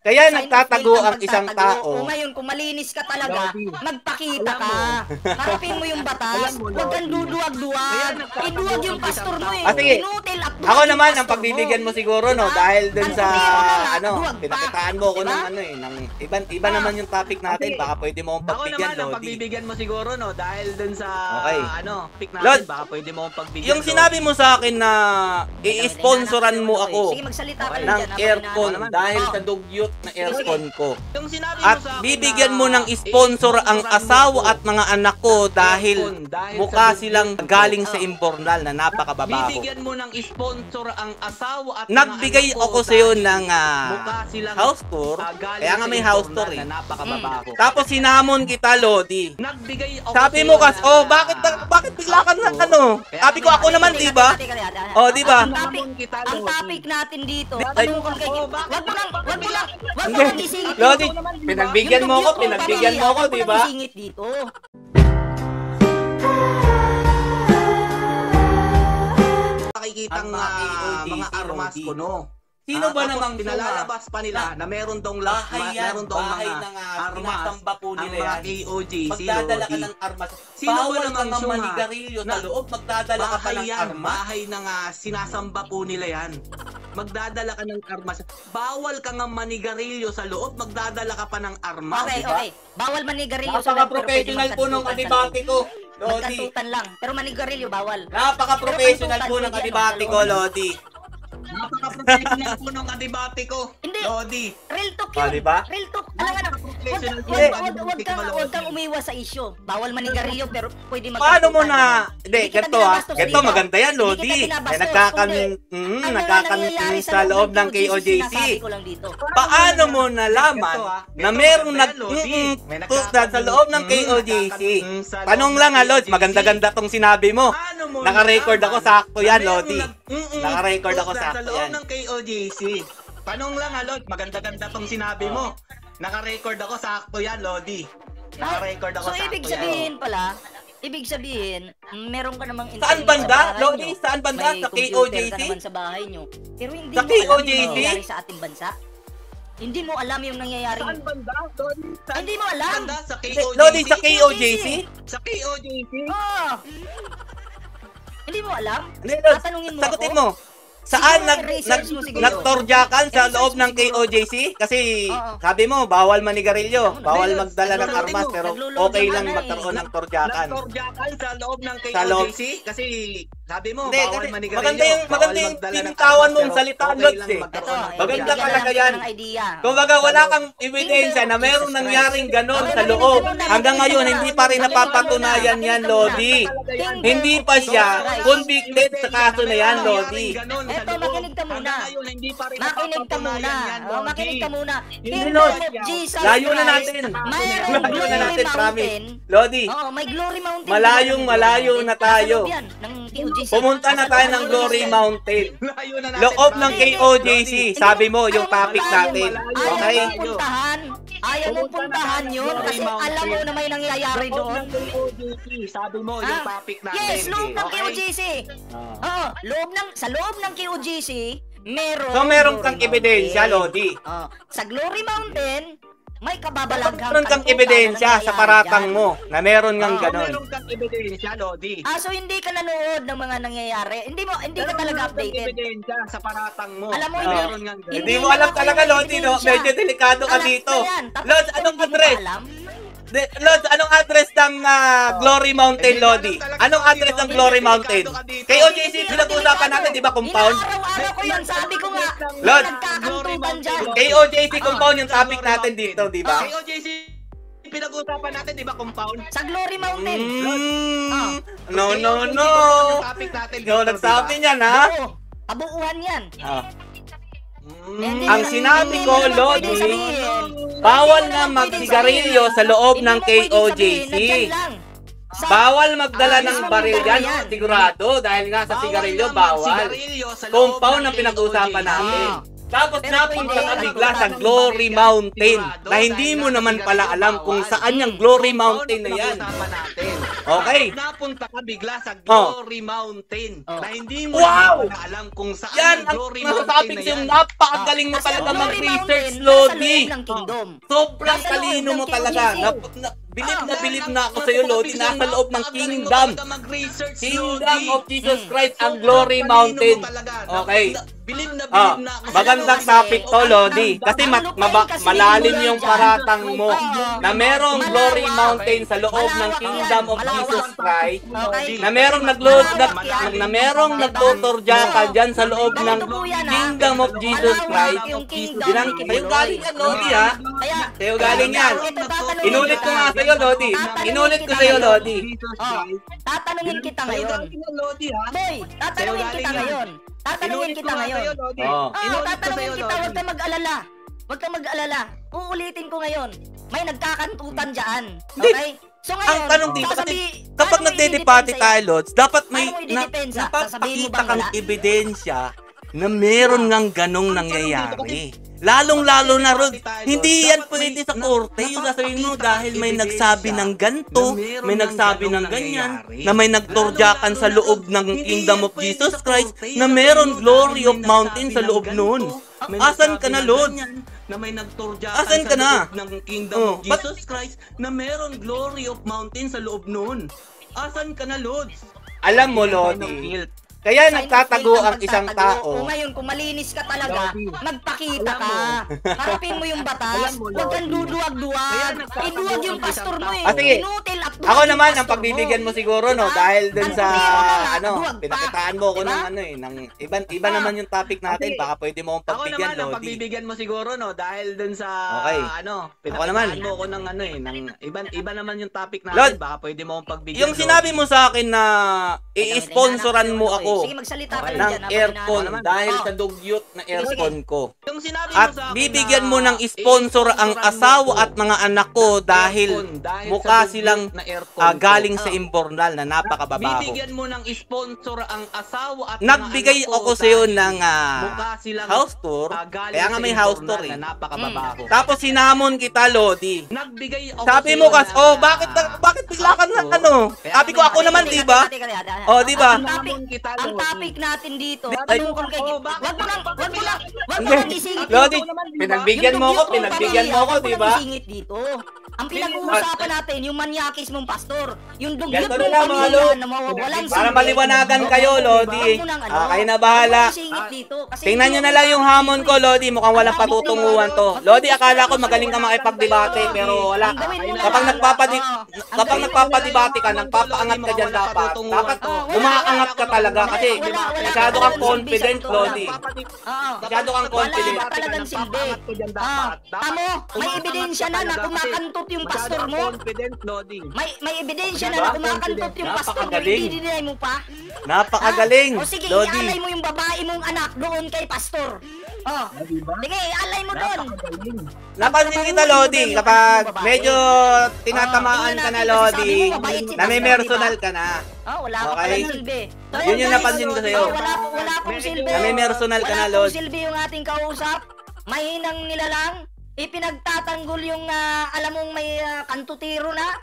Kaya Sign nagtatago ang isang tao. O ngayon, kung malinis ka talaga, Lodi. magpakita ka. Harapin mo yung batas. Huwag kang Lodi. duduwag-duwag. Iduwag yung pastor mo eh. Ah, sige. Inutil at Ako naman, ang pagbibigyan mo siguro, no, dahil dun sa, ano, pinakitaan mo ko ng ano eh, ng, iba, iba naman yung topic natin, baka pwede mo akong Ako pagbigyan, naman, ang Lodi. pagbibigyan mo siguro, no, dahil dun sa, Okay. ano, pick natin, baka pwede mo akong pagbigyan. Yung Lodi. sinabi mo sa akin na i-sponsoran mo ako Sige, magsalita ka rin ng aircon dahil sa dugyot na aircon ko. Yung sinabi At mo sa akin bibigyan mo ng sponsor ang asawa at mga anak ko dahil dahil mukha silang galing sa Ah. imbornal na napakababaho. Bibigyan mo ng sponsor ang asawa at mga Nagbigay ako sa iyo ng ah, silang house tour, ah, kaya nga may house tour eh. Napakababaho. Tapos sinamon kita, Lodi. Sabi mo kas, oh ah, bakit bakit bigla ka na house ano? Sabi ko ako naman, 'di ba? Oh, di ba? Ang topic, natin dito, kay bakit? Wag mo lang, wag mo lang, Hindi. Lodi, pinagbigyan mo mong pinagbigyan mo wag di ba? isingit dito. Mga ah, KOD, mga armas ko, no? Sino Ah, ba tapos namang pinalalabas pa nila na meron tong la- Bahay yan, meron tong bahay mga ng uh, armas sinasamba po ang nila mga yan. KOG, Magdadala ka ng armas. Sino ba namang nga syunga manigarilyo sa na- loob, magdadala ka pa Bahay ng armas. bahay na nga sinasamba po nila yan. Magdadala ka ng armas. Bawal ka nga manigarilyo sa loob, magdadala ka pa ng armas. Okay, diba? okay. Bawal manigarilyo sa loob, Napaka-professional po kadibate loob. ko, Lodi. Lang, pero manigarilyo bawal. Napaka-professional po ng Pero kadibate ko, Lodi. Napaka-professional po nung kadibate ko. Hindi. Lodi. Real talk Oh, yun. di ba? Real talk. Alam nga na, wag, Professional wag, po wag, yung wag, wag kadibate kang, ko, wag kang Lodi. umiwas sa issue. Bawal manigarilyo, pero pwede magkantutan. Paano mo na, Hindi ganito ah, binabastos ganito maganda yan, Lodi. binabastos, nagkakan, kundi mm, Ano nagkakan na nangyayari sa loob ng KOJC. Dito. Paano mo nalaman ah. na merong nag yan, Lodi. mm, May tusdan sa loob ng Mm, KOJC? mm, Tanong lang ng ah, Lod, KOJC. maganda-ganda tong sinabi mo. Paano mo Naka-record ako, sakto yan, Lodi. Naka-record ako, sakto Sa loob yan. ng KOJC. Tanong lang ha, Lord. Maganda-ganda tong sinabi Oh. mo. Naka-record ako, sakto yan, Lodi. Naka-record ako, So, sakto ibig yan. sabihin pala, ibig sabihin, meron ka namang Saan internet banda? sa bahay Lodi, nyo. saan banda? May Sa KOJC? ka naman sa bahay nyo. Pero hindi Sa mo alam KOJC? yung nangyayari sa ating bansa. Hindi mo alam yung nangyayari. Saan banda, Lodi? Saan Hindi mo alam. banda? Sa KOJC? Lodi, sa KOJC? Sa KOJC? Oo. Hindi mo alam? Tatanungin mo sagutin ako? mo. Saan nag, nag, nagtorjakan sa loob ng. KOJC? Kasi Oo. sabi mo, bawal manigarilyo, bawal magdala ng armas, pero okay ka lang eh. magkaroon ng torjakan. Nagtorjakan sa loob ng. KOJC? Kasi sabi mo, Hindi, bawal manigarilyo. maganda yung- bawal maganda yung armas, mong salita, okay Lods, eh. Maganda talaga lang yan. ng idea. Kumbaga, wala kang ebidensya na meron nangyaring ganon sa loob. Hanggang ngayon, hindi pa rin napapatunayan yan, Lodi. Hindi pa siya convicted sa kaso na yan, Lodi. Eto, makinig ka muna. Makinig ka muna. Oh, makinig ka muna. Kingdom Lord. of Jesus Layo na natin. Mayroong Layo na Glory natin, promise. Mountain. Lodi, Oo, may Glory Mountain. Malayong malayo na tayo. Pumunta na tayo ng Glory Mountain. Layo na natin. Loob ng. KOJC, sabi mo, yung topic natin. Ayaw Okay? Ayaw mong puntahan yun kasi alam mo na may nangyayari Loob doon. sabi mo, yung Ah, topic natin. Yes, loob ng Okay? KOJC. Ah. Oo, loob ng sa loob ng KOJC, meron So, meron kang ebidensya, Lodi. Oo, sa Glory Mountain, may kababalaghang Meron kang ebidensya na sa paratang dyan. mo na meron ngang Oh, ganon. Meron kang ebidensya, Lodi. Ah, so hindi ka nanood ng mga nangyayari. Hindi mo hindi ka Meron talaga kang updated. ebidensya sa paratang mo. Alam mo, na hindi- meron ngang ganun. Hindi mo alam naman talaga, Lodi, no? Medyo delikado ka dito. ikaw anong hindi mo address? De, Lods, anong address ng ah, Glory Mountain, mo Lodi? Anong address ng. Glory Mountain? ka dito. KOJC, Hindi ako pinag-uusapan natin, di ba, compound? Inaaraw-araw ko yan. Sabi ko nga, nagkakantutan dyan. KOJC compound yung topic natin dito, di ba? KOJC, pinag-uusapan natin, di ba, compound? Sa Glory Mountain. Mm, no, no, KOJC, no. yung topic natin Ikaw dito, nagsabi di ba? niyan, ha? Oo, kabuuan yan. Ah. Mm. Ang sinabi ko, Lodi. Bawal na magsigarilyo sa loob ng KOJC. Bawal magdala Ah, ng baril yan, sigurado, dahil nga sa Bawal sigarilyo, na bawal. magsigarilyo sa loob Compound ng ang pinag-uusapan natin. Tapos Pero napunta ka bigla sa Glory Mountain na hindi mo naman pala alam kung saan yung Glory Mountain na yan. Okay. Napunta ka bigla sa Oh. Glory Mountain Oh. na hindi mo Wow! na alam kung saan Yan yung ang Glory Mountain na yung yan. napakagaling mo talaga mag-research, Lodi. Sobrang talino mo talaga. Bilib na Ah, bilib na- ako sa'yo, Lodi. napakagaling Nasa loob ng kingdom. Kingdom Lodi. of Jesus. Christ, ang Glory Mountain. Okay. Bilib na Ah, bilib na ako magandang Lodi. topic to, Lodi. Kasi ma- maba- kasi malalim yung paratang mo na merong. Glory Mountain sa loob ng Kingdom of. Jesus Christ Okay? na merong naglo na, na merong nagtuturjaka dyan sa loob ng? Kingdom of Jesus Christ. sa'yo Kibuloy. galing yan, Lodi, ha? Kaya, Sa'yo galing yan. Inulit ko nga sa'yo, Lodi. Inulit ko sa'yo, Lodi. Oh, Christ. tatanungin kita ngayon. Lodi? Boy, tatanungin kita ngayon. Tatanungin kita nga ngayon. Lodi. Oo. Inulit ko tatanungin kita, huwag Lodi. kang mag-alala. Huwag kang mag-alala. Uulitin ko ngayon. May nagkakantutan dyan. Okay? So ngayon, Ang tanong dito, kasi sasabi- kapag nagde-debate tayo? Lods, dapat may na, napapakita bang kang ebidensya na meron ngang ganong nangyayari. Lalong-lalo na ron, hindi yan pwede sa korte. Yung sasabihin mo dahil may nagsabi ng ganto, may nagsabi ng ganyan, na may nagtorjakan sa loob ng Kingdom of Jesus Christ, na meron glory of mountain sa loob noon. Asan ka na, Lord? Na may nagturjakan Asan ka sa na? loob ng Kingdom Oh, of Jesus Christ na meron glory of mountain sa loob noon. Asan ka na, Lord? Alam mo, Lodi, kaya nagtatago ang isang tao. O ngayon, kung malinis ka talaga, Lodi. magpakita ka. mo. Harapin mo yung batas. Huwag kang Lodi. duduwag-duwag. Iduwag yung pastor mo eh. Ah, sige. Inutil at Ako naman, ang pagbibigyan mo siguro, no, dahil dun sa, ano, pinakitaan mo ko ng ano eh, ng, iba, iba naman yung topic natin, baka pwede mo akong Ako pagbigyan, naman, ang Lodi. pagbibigyan mo siguro, no, dahil dun sa, Okay. ano, Ako pinakitaan mo ko ng ano eh, ng, iba, iba naman yung topic natin, baka pwede mo akong pagbigyan. Yung sinabi mo sa akin na i-sponsoran mo ako Sige, magsalita ka Okay. lang ng dyan. aircon dahil sa dugyot na aircon ko. Yung sinabi At mo sa bibigyan mo ng sponsor ang asawa at mga anak ko dahil aircon, dahil sa mukha silang na aircon ah, ko. galing sa Oh. imbornal na napakababaho. Bibigyan mo ng sponsor ang asawa at Nagbigay mga anak ko ako sa iyo dahil ng ah, silang house tour, ah, galing kaya nga sa may house tour eh. na napakababaho. Tapos sinamon kita, Lodi. Nagbigay ako Sabi sa mo kas, oh, ah, bakit bakit bigla ka na ano? Sabi ko ako naman, 'di ba? Oh, di ba? Ang topic, natin dito, Oh, bakit- Wag mo lang, wag mo lang, wag mo lang Lodi, pinagbigyan mo ako, Yung pinagbigyan mo pamilya, di ba? lang isingit dito. Ang pinag-uusapan natin, yung manyakis mong pastor, yung dugyot Ganito na mong lang, mga pamilya Lord. na mawawalang Para silbi. maliwanagan kayo, Lodi. Wag mo nang ano, Ah, kayo na bahala. mo dito, kasi Tingnan nyo na lang yung hamon ko, Lodi. Mukhang walang patutunguhan to. Lodi, akala ko magaling ka makipagdebate, pero wala. Na Kapag nagpapadi. Ang kapag na nagpapadebate ka, nagpapaangat ka dyan dapat. mawala Dapat umaangat ka talaga kasi masyado kang confident, Lodi. Oo. Masyado kang confident. Wala ka talagang silbi. Ah, tamo, may ebidensya na na kumakantot yung pastor mo. confident, Lodi. May may ebidensya na na kumakantot yung pastor mo, hindi dinay mo pa. Napakagaling, Ha? O sige, Lodi. ialay mo yung babae mong anak doon kay pastor. Oh. Sige, ialay mo doon. Napansin kita, Lodi, kapag medyo tinatamaan ka na, Lodi, na may personal ka na. Oh, wala ka Okay. palang silbi. Yun yung napansin ko sa'yo. Wala, po- wala pong silbi. Na may personal ka na, Wala Lord. pong silbi yung ating kausap. Mahinang nilalang. Ipinagtatanggol yung ah, alam mong may ah, kantutiro na.